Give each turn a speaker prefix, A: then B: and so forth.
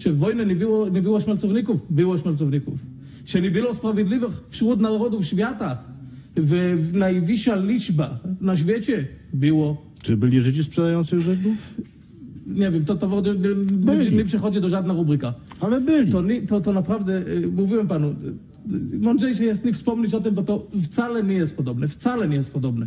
A: Czy w wojnie nie było, nie było szmalcowników? Było szmalcowników. Czy nie było sprawiedliwych wśród narodów świata? W, najwyższa liczba na świecie było.
B: Czy byli Żydzi sprzedający Żydów?
A: Nie wiem, to, to, nie, nie przychodzi do żadna rubryka.
B: Ale byli.
A: To, to, to naprawdę, y, mówiłem panu, y, y, mądrzejsze jest nie wspomnieć o tym, bo to wcale nie jest podobne, wcale nie jest podobne.